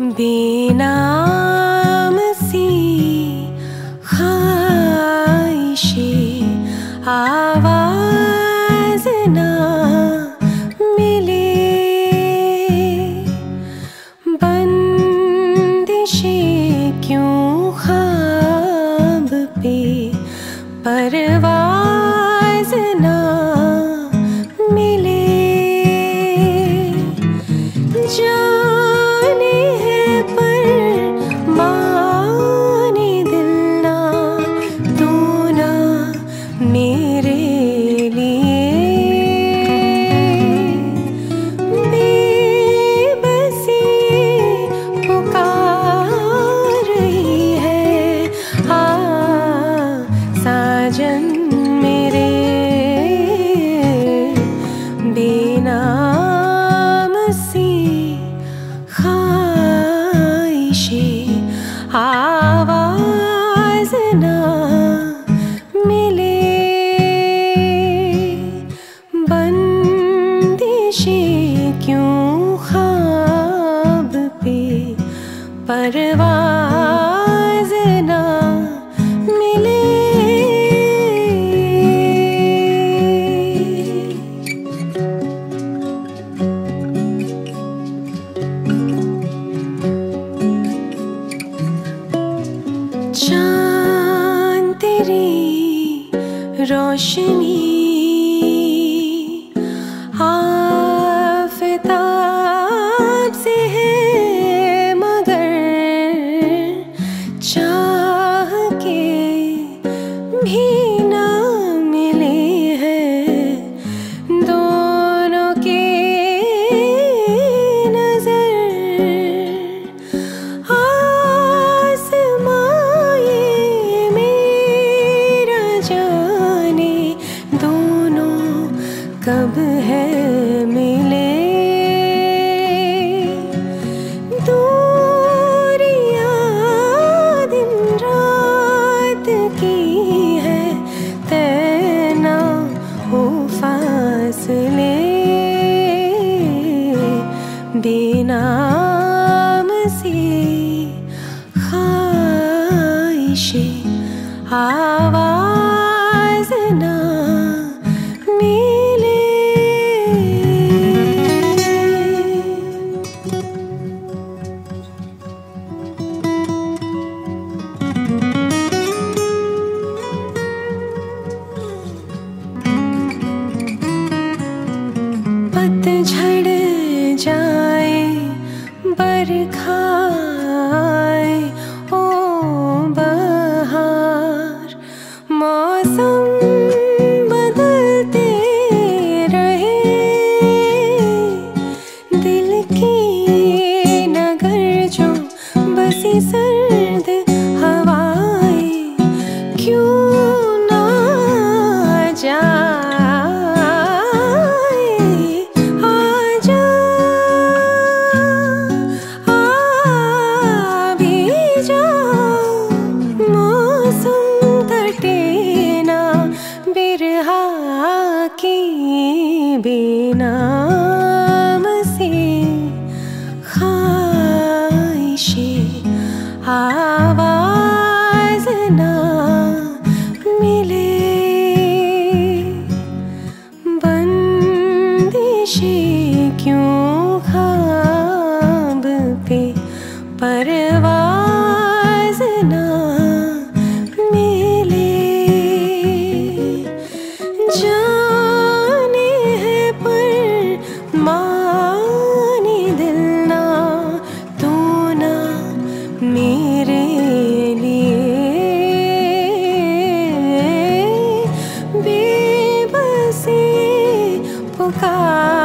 बेनाम C खाइशे आवाज ना मिले। बंदिशे क्यों खाब पे? परवा परवाज ना मिले। चांद तेरी रोशनी बरखा बेनाम से खाइशे आवाज़ ना मिले। बंदिशे क्यों खा kau